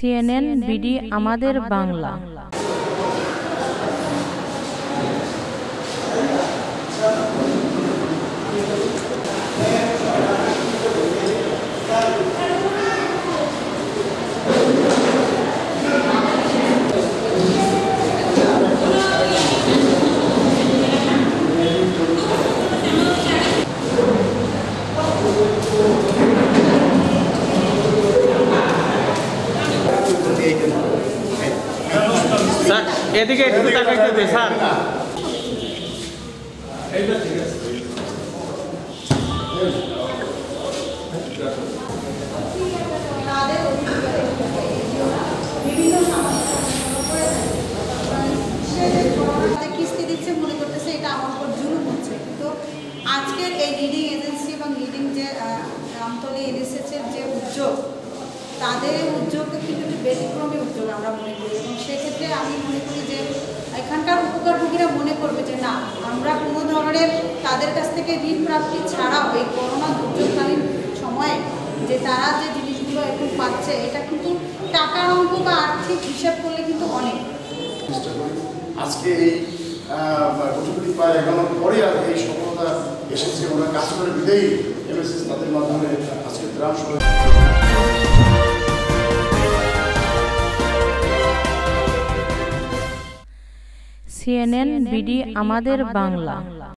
CNN BD আমাদের Bangla. Sir এদিকে একটু তাকাইতে দে, স্যার। কিস্তি দিচ্ছে, মনে এটা আমার উপর হচ্ছে। কিন্তু আজকের এই এজেন্সি এবং যে যে উদ্যোগ, তাদের কিন্তু ব্যতিক্রমী উদ্যোগ আমরা মনে করি এবং সেক্ষেত্রে আমি মনে করি যে এখানকার উপকারভোগীরা মনে করবে যে না আমরা কোনো ধরনের তাদের কাছ থেকে ঋণ প্রাপ্তি ছাড়াও এই করোনা দুর্যোগকালীন সময়ে যে তারা যে জিনিসগুলো এখন পাচ্ছে এটা কিন্তু টাকার অঙ্ক বা আর্থিক হিসাব করলে কিন্তু অনেক। আজকে এই কোটিপতি প্রায় এগানোর পরে আর এই সফলতা এসেছে ওরা কাজ করে বিদেয়ী এমএসএস তাদের মাধ্যমে আজকে সভা সিএনএন বিডি আমাদের বাংলা।